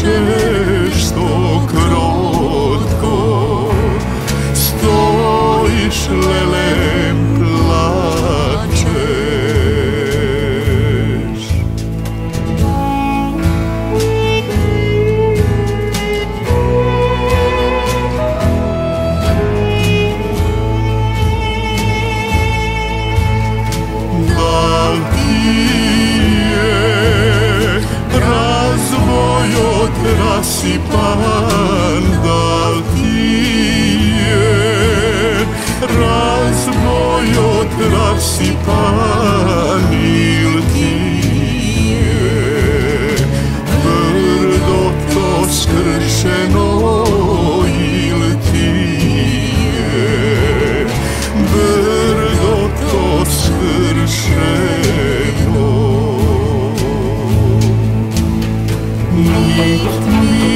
to ζήσει πάντα θύε Ράς βόλιο видит мир.